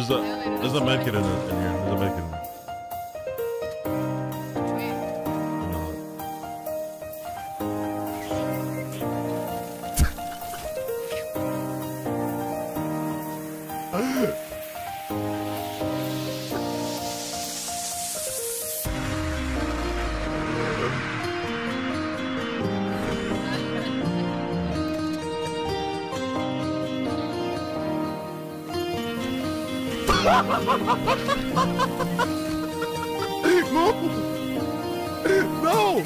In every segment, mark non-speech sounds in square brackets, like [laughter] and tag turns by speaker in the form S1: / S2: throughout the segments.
S1: There's a there's a medkit in, in here. There's a medkit in here.
S2: no! No!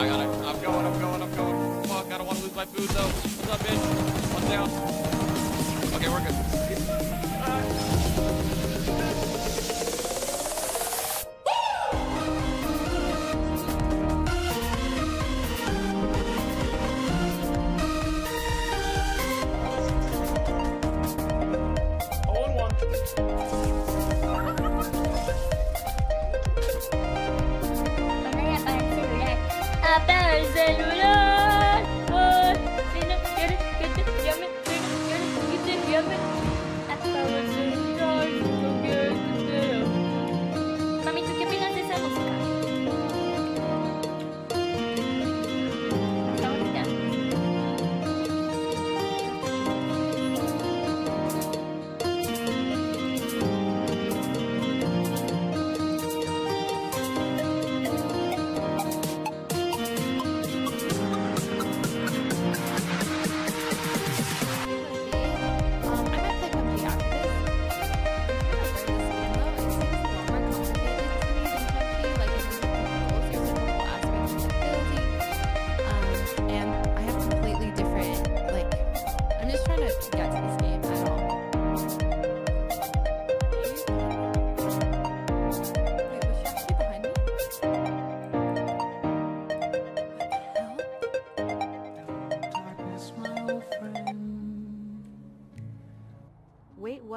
S3: I
S4: gotta, I'm going, I'm going, I'm going. Fuck, I don't want to lose my food though. What's up, bitch? One down. Okay, we're good.
S5: até
S6: as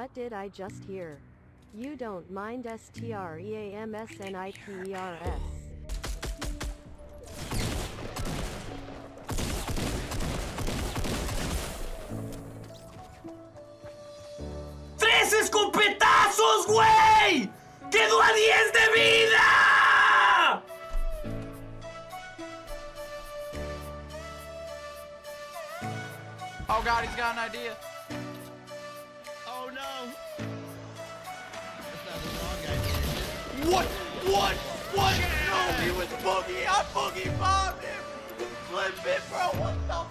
S6: what did I just hear? You don't mind S T R E A M S N I P E R S.
S7: ¡Tres escopetazos, güey! ¡Quedó a 10 de vida!
S4: Oh God, he's got an idea.
S7: What? What? What? No, he was boogie. I boogie bombed him. Flip it, bro. What the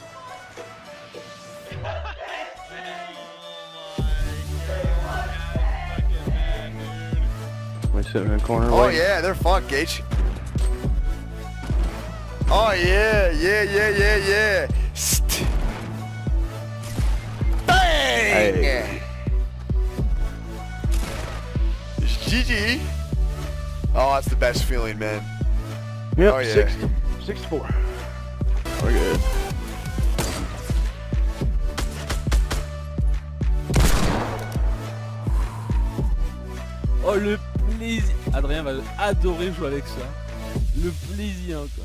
S2: We sit in the corner.
S8: Oh
S2: waiting.
S8: yeah, they're fucked, Gage. Oh yeah, yeah, yeah, yeah, yeah. St- Bang!
S2: Hey.
S8: It's GG. Oh, that's the best feeling, man.
S2: Yep,
S8: Oh, yeah.
S2: six, 64. We're good.
S3: Oh le plaisir Adrien va adorer jouer avec ça. Le plaisir quoi.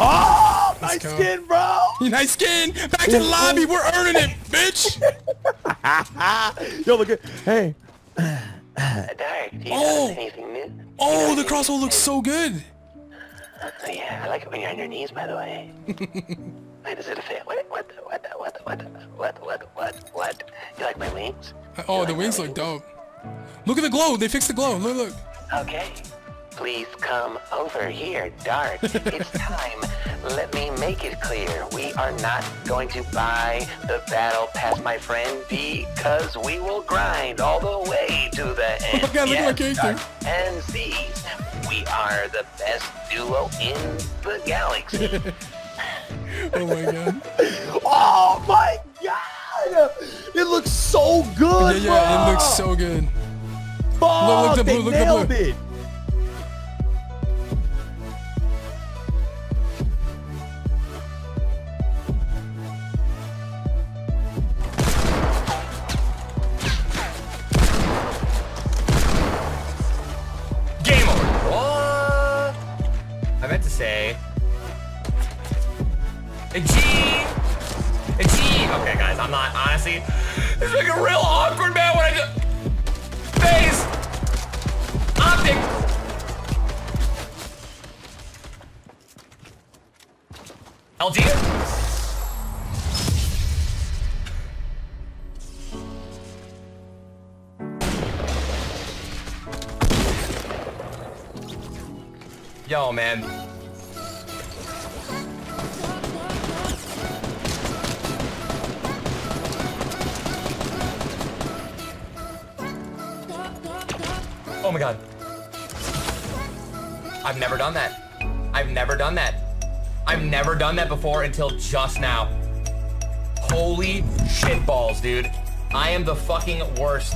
S2: Oh, nice skin, bro.
S9: Nice skin. Back to the lobby. We're earning it, bitch. [laughs]
S2: Yo, look at. Hey.
S9: Oh. Oh, the crossbow looks so good.
S10: Oh, yeah, I like it when you're on your knees, by the way. [laughs] Wait, does it fit? What? What? the- What? the- What? the- What? the- What? What? What? What? You like my wings?
S9: Uh, oh, the wings look dope. Look at the glow. They fixed the glow. Look, look.
S10: Okay. Please come over here, Dart. [laughs] it's time. Let me make it clear. We are not going to buy the battle pass, my friend, because we will grind all the way to the end.
S9: Oh God, look at my
S10: Yes,
S9: character.
S10: Dart And Z's. We are the best duo in the galaxy. [laughs]
S9: Oh my god.
S2: Oh my god! It looks so good,
S9: Yeah, yeah,
S2: bro!
S9: it looks so good. Look, look the blue, look the blue.
S2: it!
S11: Not honestly. It's like a real awkward man when I do. Face. Optic. LG. Yo, man. My god. I've never done that. I've never done that. I've never done that before until just now. Holy shit balls, dude. I am the fucking worst.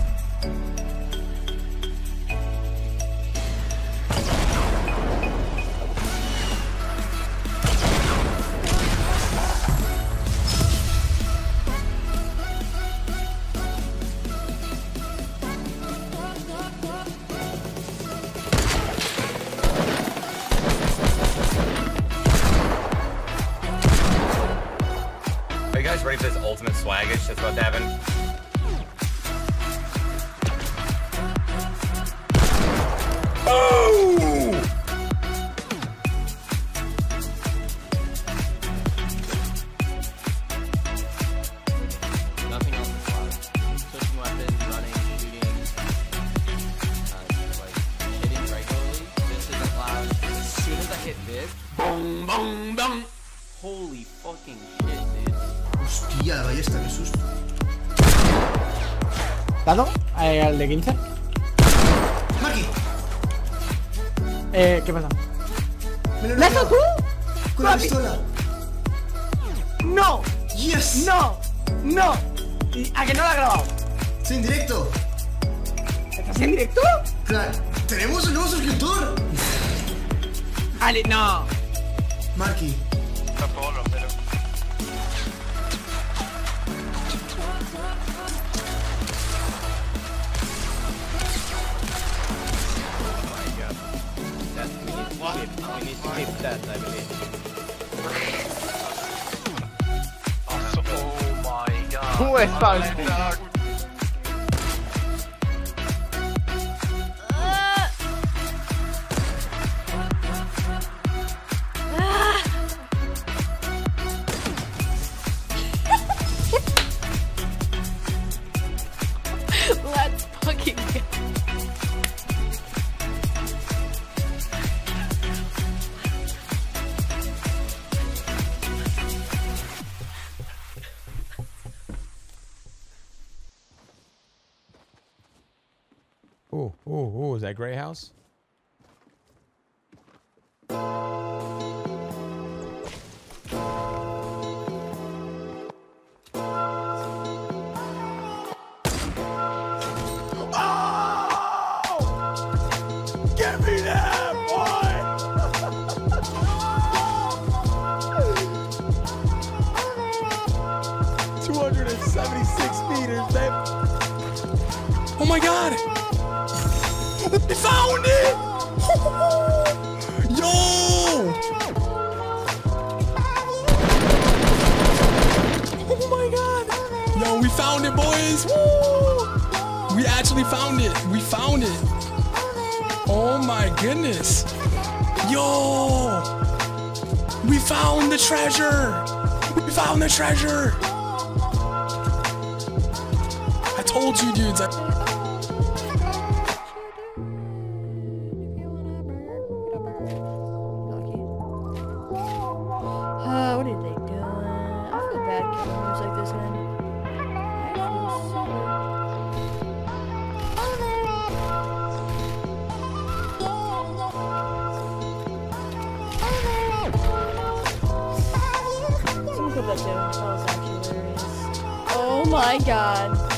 S11: This,
S4: boom, boom, boom. Holy fucking shit, dude.
S12: Hostia, la ballesta, qué susto.
S13: ¿Dado? Eh, al de 15.
S12: Maki,
S13: Eh, ¿qué pasa?
S12: me lo he
S13: ¿La tú?
S12: Con la pistola.
S13: ¡No!
S12: Yes.
S13: ¡No! ¡No! ¿Y ¿A que no lo ha grabado?
S12: Sí, en directo.
S13: ¿Estás en directo?
S12: Claro. Tenemos un nuevo suscriptor.
S13: Ale, no.
S12: Marky.
S4: That, we need to skip. We need to skip that, I believe.
S7: Oh my god.
S2: Who is that?
S9: Oh, oh, oh, is that Gray House? We found it! Yo! Oh my god! Yo, we found it, boys! Woo! We actually found it! We found it! Oh my goodness! Yo! We found the treasure! We found the treasure! I told you, dudes. I
S14: my god.